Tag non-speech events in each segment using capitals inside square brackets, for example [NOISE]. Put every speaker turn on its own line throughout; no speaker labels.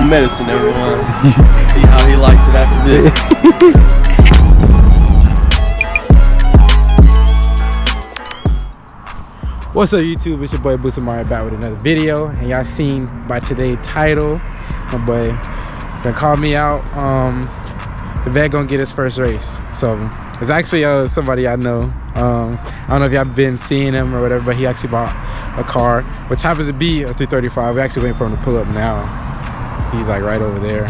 own medicine, everyone. See how he likes it after this. [LAUGHS]
What's up YouTube? It's your boy Boosted Mari back with another video. And y'all seen by today's title, my boy done call me out. Um the vet gonna get his first race. So it's actually uh, somebody I know. Um I don't know if y'all been seeing him or whatever, but he actually bought a car, which happens to be a 335. We're actually waiting for him to pull up now. He's like right over there.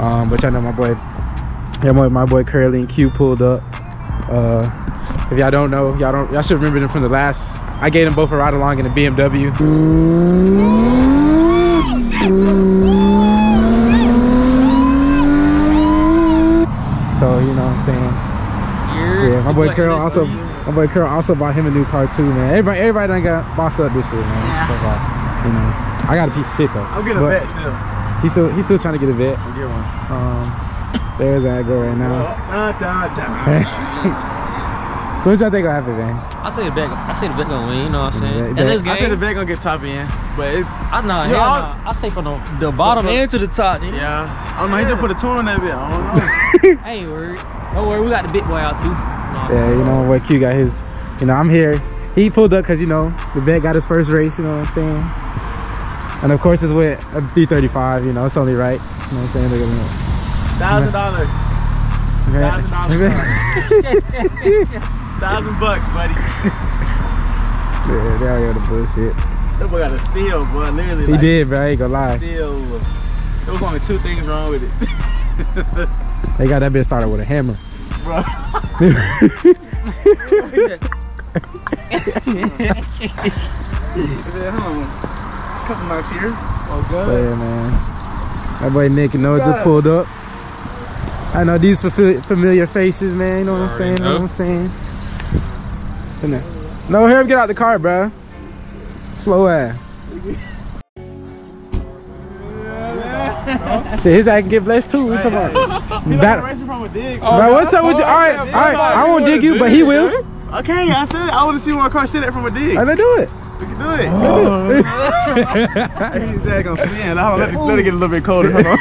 Um, but y'all know my boy, yeah, my, my boy Curly and Q pulled up. Uh, if y'all don't know, y'all don't, y'all should remember them from the last. I gave them both a ride along in a BMW. So you know what I'm saying. Yeah, my boy Carl also, my boy Carl also bought him a new car too, man. Everybody, everybody done got bossed up this year, man. So far, you know, I got a piece of shit though.
I'm getting a
But
vet still.
He's still, he's still trying to get a vet.
I'll get one.
Um, there's that go right now.
Da, da, da. [LAUGHS]
so what y'all think will happen, man?
I say the bet. I say the bet gonna win. You know what I'm saying?
Bet-
In
bet.
this
I think the
game,
vet gonna get top end, but it,
I know.
You
hell
all-
nah. I say from the, the bottom
From-
end to the top. Nigga.
yeah. I don't know. He just put a two on that bit. I don't know. [LAUGHS]
I ain't worried. Don't worry. We got the big boy out too. You know
Yeah, you know what Q got his. You know, I'm here. He pulled up because you know the vet got his first race. You know what I'm saying? And of course, it's with a B35. You know, it's only right. You know what I'm saying? Look at that.
Thousand dollars. Thousand dollars. [LAUGHS] Thousand bucks, buddy. [LAUGHS]
yeah, they already got the bullshit.
That boy got a steal, boy. Literally.
He
like,
did, bro. I ain't gonna lie.
Steal. There was only two things wrong with it. [LAUGHS]
They got that bitch started with a hammer.
Bro. He said, hold on. Couple knocks here. Oh,
But
good.
yeah, man. That boy Nick and Noah just pulled up. I know these familiar faces, man. You know what I'm saying? You know what I'm saying? Come there. No, here, get out the car, bro. Slow ass. Shit, his ass can get blessed too. What you talking about?
He
That-
like racing from a dig.
Bro, oh, what's up with you? All right, all right. I won't dig you, but he will.
Okay, I said I want to see my car sit at it from a dig.
I do it.
We can do it. [LAUGHS] His ass gonna spin. Hold on, let, it, let it get a little bit colder. [LAUGHS] Hold on.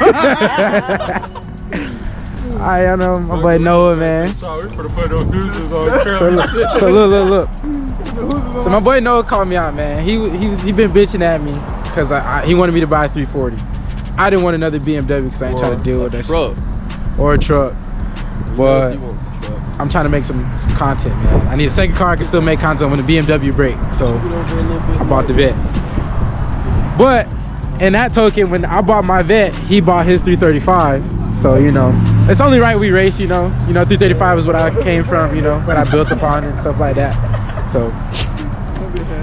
All right, I know my boy Noah, man.
Sorry for the put on deuces on
So look, so look, look, look. [LAUGHS] So my boy Noah called me out, man. He he was he been bitching at me because I, I, he wanted me to buy a 340. I didn't want another BMW because I ain't trying to deal with that
Truck.
shit. Or a truck. But
He wants a truck.
I'm trying to make some, some content, man. I need a second car I can still make content when the BMW break. So I bought the vet. But in that token, when I bought my vet, he bought his 335. So you know, it's only right we race. You know, you know, 335 is what I came from. You know, what I built upon and stuff like that. So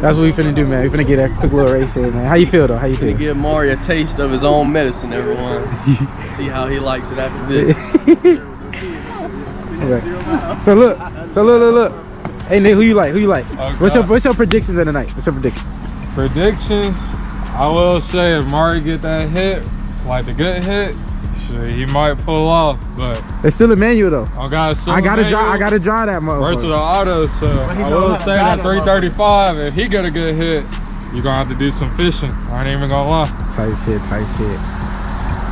that's what we finna do, man. We finna get a quick little race in, man. How you feel though? How you feel?
give Maury a taste of his own medicine, everyone. [LAUGHS] See how he likes it after this. [LAUGHS]
Okay. So look, so look, look, look. Hey Nick, who you like? Who you like?
Oh,
what's your What's your predictions of the night? What's your predictions?
Predictions. I will say if Mari get that hit, like the good hit, shit, he might pull off. But
It's still a manual though.
I got
I gotta draw. I gotta draw that
versatile
motherfucker.
auto. So
he
I
know
will
how
say
guide
that
that
335. If he get a good hit, you're gonna have to do some fishing. I ain't even gonna lie.
Type shit. Type shit.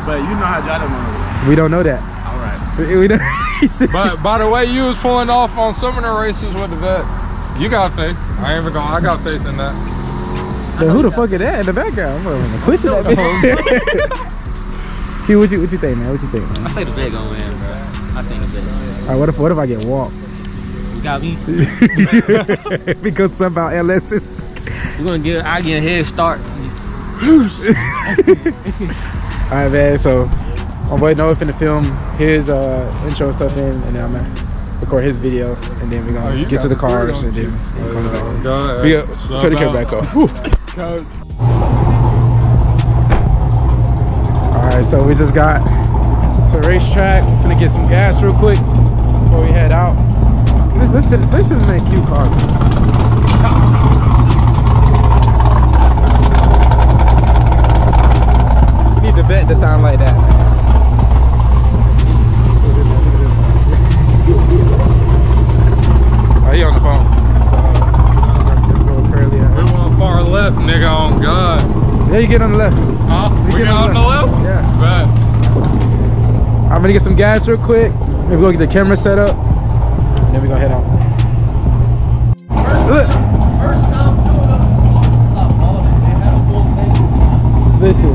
But you know how to drive that motherfucker.
We don't know that.
All right.
We, we don't. [LAUGHS]
But by the way, you was pulling off on some of the races with the vet. You got faith. I ain't even gonna. I got faith in that.
Then who the fuck is that in the background? I'm gonna push it that bitch. Q, what you what you think, man? What you think, man?
I say the bet gonna win, bro. I think the bet.
All right, what if what if I get walked?
You got me. [LAUGHS]
because somehow LS is.
We're gonna get. I get a head start. [LAUGHS]
All right, man. So my boy Noah finna film his uh, intro stuff in, and then I'm gonna record his video, and then we're
Oh,
gonna
you
get to the cars, and then
don't
we'll come back.
God,
We got turn the camera back [LAUGHS] off. All right, so we just got to the racetrack. We're gonna get some gas real quick before we head out. This this this is a cute car. Some gas real quick. Maybe go get the camera set up. And then we gonna head out. Look. Listen,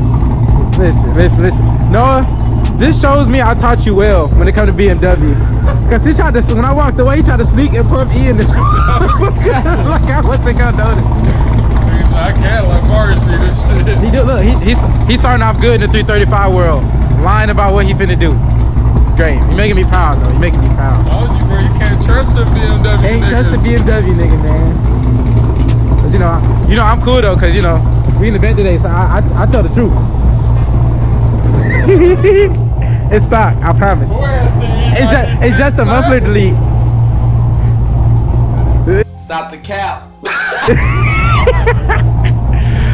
listen, listen, listen. Noah, this shows me I taught you well when it comes to BMWs. Cause he tried to, when I walked away, he tried to sneak and pump E in the [LAUGHS] like I wasn't gonna notice.
I can't let Mario see this shit.
He do look, he, he's he's starting off good in the 335 world. Lying about what he finna do. It's great. You're making me proud though. You're making me proud.
Told you, bro, you can't trust them BMW
Ain't
niggas.
just a BMW nigga, man. But you know, I- you know, I'm cool though, cause you know, we in the bed today, so I, I, I tell the truth. [LAUGHS] it's stock, I promise. It's just, it's just a muffler delete.
Stop the cap. [LAUGHS]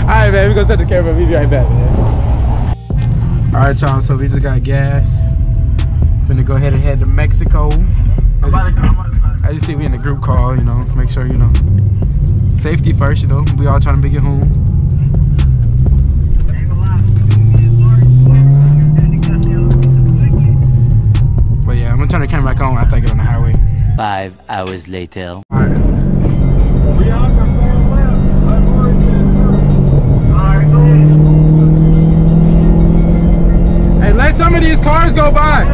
All right, man, we gonna set the camera. We'll be right back, man. All right, y'all. So we just got gas. Finna go ahead and head to Mexico. As you, as you see, we in the group call. You know, make sure you know safety first. You know, we all trying to make it home. But yeah, I'm gonna turn the camera back on after I get on the highway.
Five hours later.
All right. Hey, let some of these cars go by.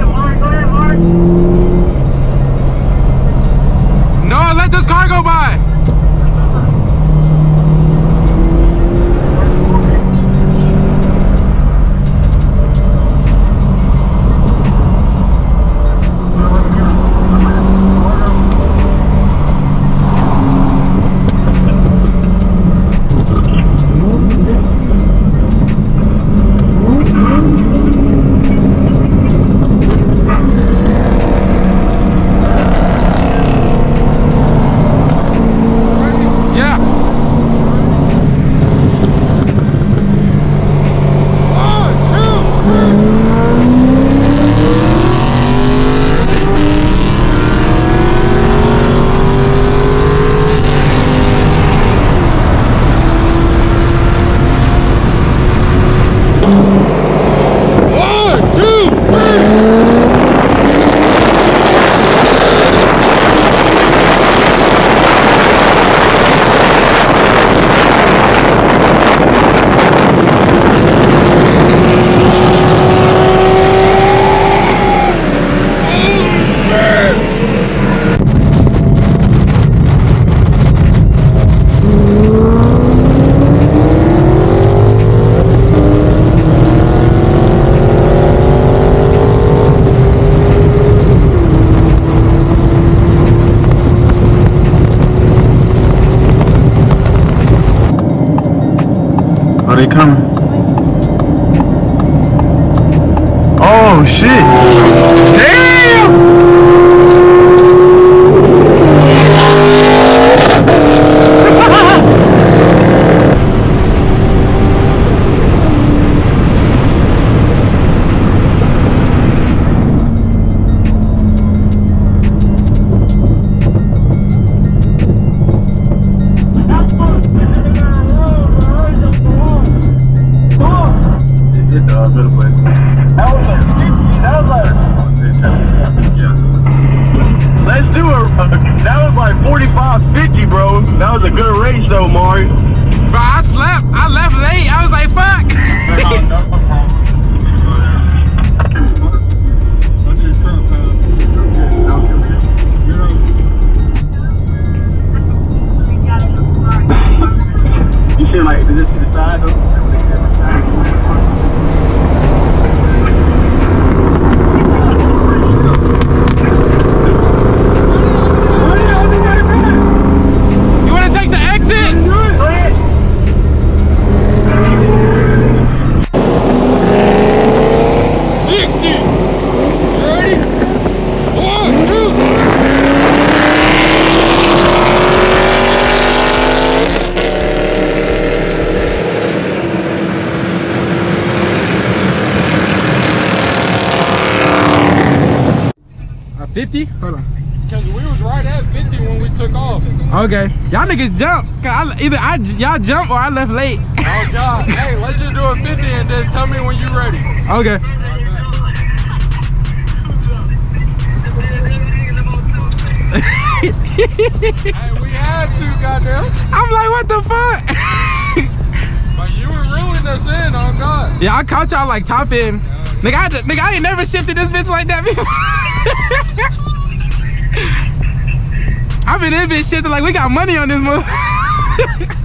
Oh shit!
50?
Hold on.
Cause we was right at 50 when we took off.
Okay. Y'all niggas jump. I, either I, y'all jump or I left late.
Oh God. [LAUGHS] Hey, let's just do a 50 and then tell me when you're ready.
Okay.
Hey, we had to, goddamn. [LAUGHS]
I'm like, what the fuck? [LAUGHS]
But you were reeling us in, on God.
yeah, I caught y'all like top end. Nigga, I, nigga, I ain't never shifted this bitch like that before. I've been in this shit like we got money on this move. [LAUGHS]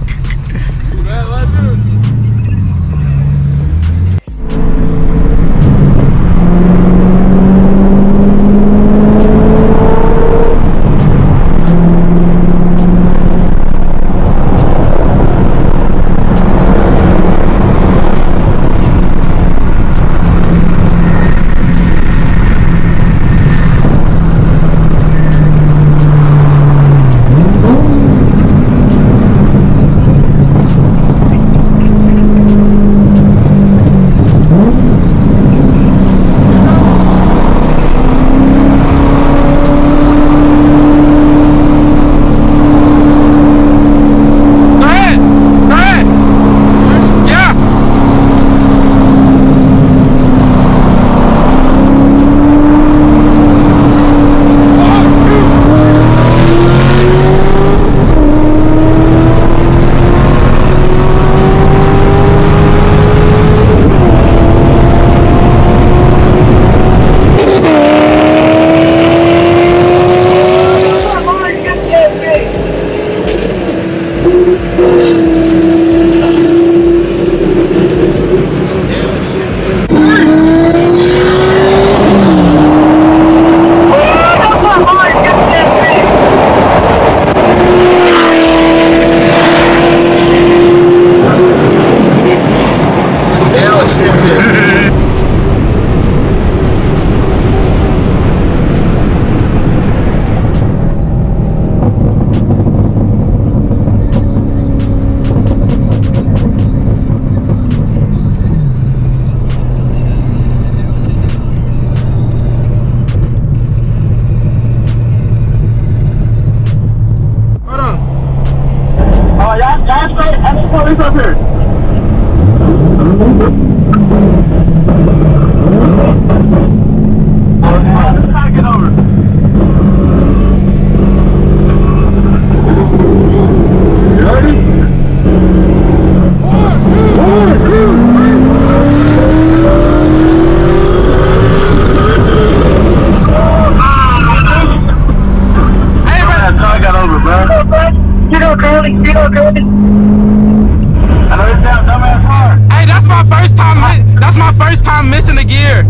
my first time missing a gear.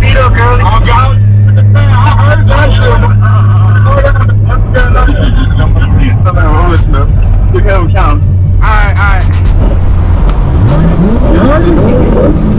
Beat up, girlie. Oh, God. I heard that shit. Look at him count.
All right, all right.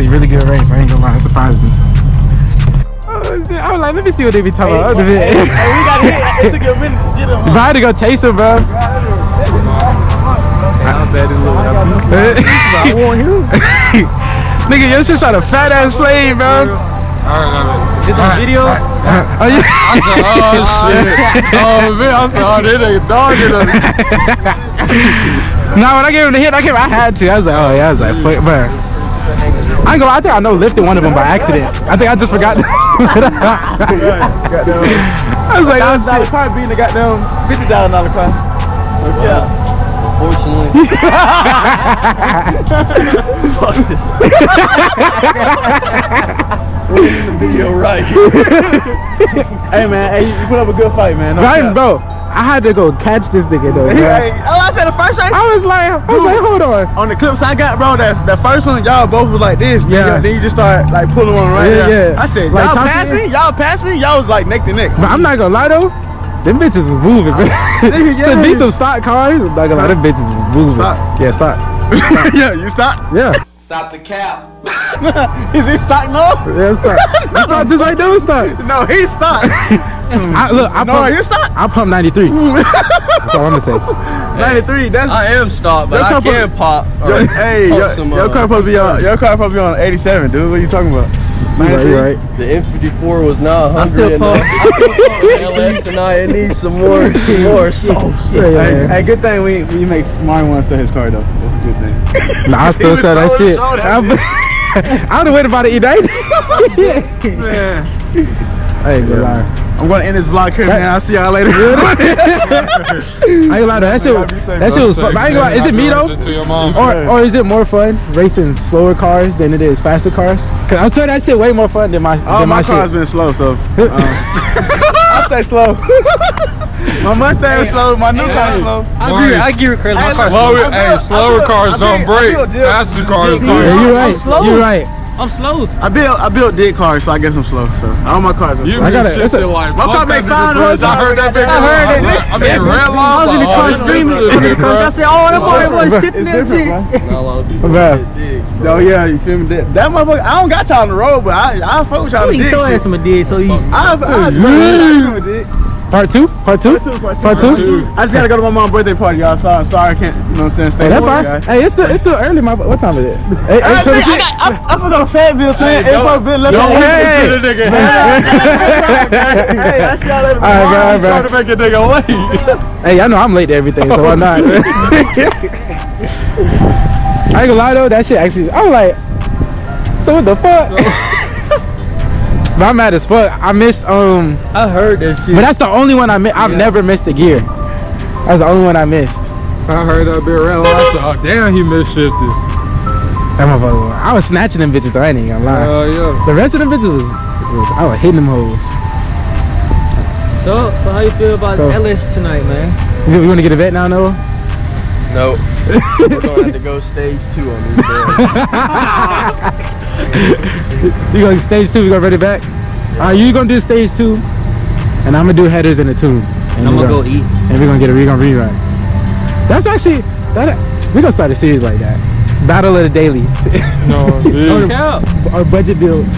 Actually a really good race. I ain't gonna lie, it surprised me. Oh shit. I was like, let me see what they be talking about.
Hey, hey, we got hit. It a minute to get him.
If I had to go chase him, bro.
How bad it look? [LAUGHS]
I want him. Nigga, your shit shot a fat ass flame, bro.
Alright, alright.
This on video?
Oh, yeah.
I said, oh shit. Oh man, I said, oh, they nigga dogging us. [LAUGHS]
No, when I gave him the hit, I gave, I had to. I was like, oh yeah, I was like, fuck, man. I ain't gonna lie, I think I know lifted one of them by accident. I think I just forgot. [LAUGHS] I was like, oh
Thousand dollar
shit.
car beating the goddamn fifty thousand dollar car. Yeah.
Unfortunately. [LAUGHS] Fuck this. [LAUGHS] We're in the video right.
Hey man, hey, you put up a good fight, man. No
Right, bro. I had to go catch this nigga though. bro.
Oh, Hey, I said the first race.
I was like, I was like, hold on.
on the clips I got, bro, that that first one, y'all both was like this.
Yeah.
y'all- Then you just start like pulling one right
Yeah,
there.
yeah.
I said,
Like
y'all
tossing
passed me, y'all pass me, y'all was like neck to neck.
But I'm not gonna lie though, them bitches was moving, bro.
Nigga, [LAUGHS]
To
yeah.
be [LAUGHS] some stock cars, I'm not gonna lie, them bitches was moving.
Stop.
Yeah, stop. [LAUGHS]
yeah, you stop.
Yeah.
Stop the cap.
Is he stock no?
Yeah, stop. It's not just like those stop.
No, he stock.
I, look, I
no,
pump,
you stock.
I pump 93. [LAUGHS] That's all I'm gonna say.
93. That's
I am stopped, but
Your
I
car
can pop. or
Yo, hey,
pump
your,
some,
your
uh,
car probably be on. Your car probably be on 87, dude. What are you talking about?
You right, you right.
The N54 was not
I
hungry
still
enough.
pump. I still.
The [LAUGHS] LS tonight, it needs some more, [LAUGHS] some more sauce.
Yeah,
Hey,
yeah.
hey, good thing we we make Smart one sell his car though. That's a good thing.
Nah, I still
was
sell that shit.
that
I'm- I don't wait about it E90.
Man,
I ain't gonna lie.
I'm gonna end this vlog here, man. I'll see y'all later. [LAUGHS] [LAUGHS]
I ain't gonna lie though. That shit,
gotta be safe,
that shit was fun. But I ain't gonna. Is it me though?
To your mom.
Or, or is it more fun racing slower cars than it is faster cars? Cause I'm telling that shit way more fun than my
Oh,
than
my
my,
car's
shit.
been slow, so um, [LAUGHS] I say slow. my Mustang slow. My new car's slow.
I agree. I give it credit. My car's
Slower,
I
hey, slower cars don't break. Faster cars don't.
Yeah, you're right. You're right.
I'm slow.
I built I built dig cars, so I guess I'm slow. So all my cars been
You
slow.
I
I
gotta-
got
it's a-
like
My car
fuck
make 500.
I heard that big.
I heard it.
I mean, red line.
I was in the car
this
screaming. in the car. I said, "Oh, that boy was
Bruh,
sitting
It's
there,
different,
bitch."
Not a lot of people
Bruh.
get digs, bro.
Oh yeah, you feel me? That, that motherfucker, I don't got y'all on the road, but I I fuck with y'all on
You
the
ain't
dig.
so
shit.
ass him a dig so easy.
I, I,
Mm.
I, dig.
Part two? Part two?
Part two, part two.
Part two?
I just gotta go to my mom's birthday party, y'all. Sorry, sorry, I can't. You know what I'm saying? Stay
Hey, that
with you guys.
Hey, it's still it's still early. My what time is it? Hey,
Hey,
hey,
I, got, I, I forgot to Fayetteville, man. Hey,
don't-
been left
Don't
on-
hey,
hey.
hey, nigga. Hey,
Hey, I see y'all later.
All right, bro, all right,
trying
bro.
to make a nigga late.
Hey, I know I'm late to everything, so why not? [LAUGHS] [LAUGHS] I ain't gonna lie though, that shit actually. I was like, so what the fuck? [LAUGHS] but I'm mad as fuck. I missed um,
I heard that shit.
but that's the only one I missed. I've
Yeah.
never missed a gear. That's the only one I missed.
I heard that big red line. I said, oh damn, he misshifted.
That motherfucker. I was snatching them bitches though. I ain't gonna lie.
Oh yeah.
the rest of them bitches was, was I was hitting them hoes.
so, so how you feel about
So-
LS tonight, man?
You, you want to get a vet now, Noah?
No. [LAUGHS] We're gonna have to go stage two on these [LAUGHS] boys. [LAUGHS]
You gonna stage two? We gonna run it back. All right, you gonna do stage two, and I'm gonna do headers in the tune. And
I'm
we
gonna go eat.
and we're gonna get a we're gonna rerun. That's actually that. we're gonna start a series like that. Battle of the dailies
No, [LAUGHS] dude.
Yeah.
or budget builds.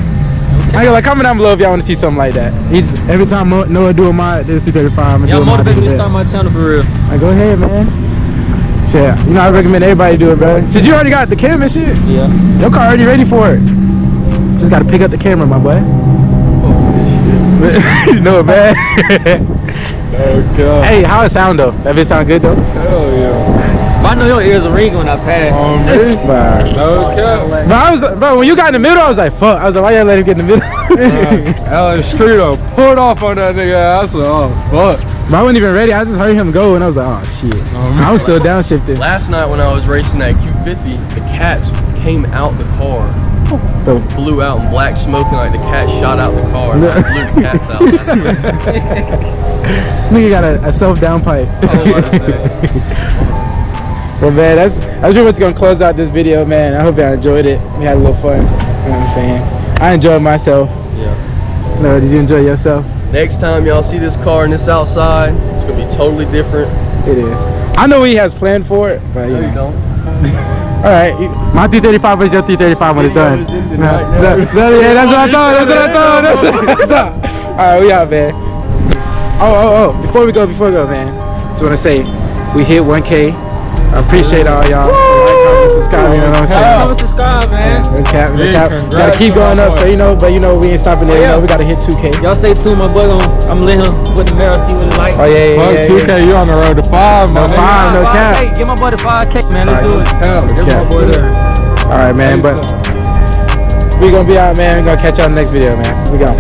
I go like comment down below if y'all want to see something like that. He's every time Mo- Noah do a mod, this 235. I'm
Y'all
do a mod,
motivate me
do
to start my channel for real.
Like, go ahead, man. Shit, you know I recommend everybody do it, bro. Shit, you already got the camera, shit.
Yeah.
Your car already ready for it. Just gotta pick up the camera, my boy. Oh, [LAUGHS] you know it, man. [LAUGHS]
Oh god.
hey, how it sound though? That bitch sound good though?
Hell yeah.
But I know your ears are ringing when I pass.
On me.
But,
No oh, cap.
but I was, bro, when you got in the middle, I was like, fuck. I was like, why y'all let him get in the middle? [LAUGHS]
Alex Streeto pulled off on that nigga. I said, oh fuck.
but I wasn't even ready. I just heard him go, and I was like, oh shit. Oh, I was still downshifting.
Last night when I was racing that Q50, the cats came out the car,
So,
blew out in black smoke, and like the cat shot out the car, and [LAUGHS] I blew the cats out. [LAUGHS]
nigga got a, a self downpipe. But man, that's that's really what's gonna close out this video, man. I hope y'all enjoyed it. We had a little fun. You know what I'm saying? I enjoyed myself.
Yeah.
No, did you enjoy yourself?
Next time y'all see this car and this outside, it's gonna be totally different.
It is. I know he has planned for it, but you
No,
know.
you don't. [LAUGHS]
All right, my 335 is your 335 when it's done. No, no, no, yeah, that's what I thought. That's what I [LAUGHS] thought. That's what I thought. [LAUGHS] All right, we out, man. Oh, oh, oh! Before we go, before we go, man, just want to say we hit 1K. I appreciate all y'all. Like, comment, subscribe. You know what I'm saying?
Comment, subscribe, man.
The cap, the cap.
congrats
Gotta keep going up, so you know. But you know, we ain't stopping there. You know, we gotta hit 2K.
Y'all stay tuned, my boy. Gonna, I'm gonna let him put the mirror, see what it's like.
Oh yeah, yeah,
Fuck
yeah.
2K, you on the road to five,
No
my nigga.
five, no cap.
Hey, get my boy the 5K, man. Let's do it.
Hell, get
Cap.
my boy there.
All right, man. But we gonna be out, man. We gonna catch y'all in the next video, man. We go.